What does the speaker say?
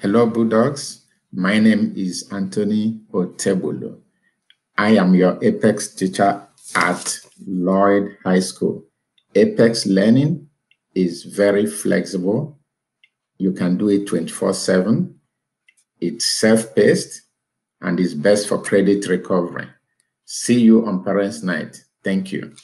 Hello, Bulldogs. My name is Anthony Otegbulu. I am your Apex teacher at Lloyd High School. Apex learning is very flexible. You can do it 24 7. It's self paced and is best for credit recovery. See you on Parents Night. Thank you.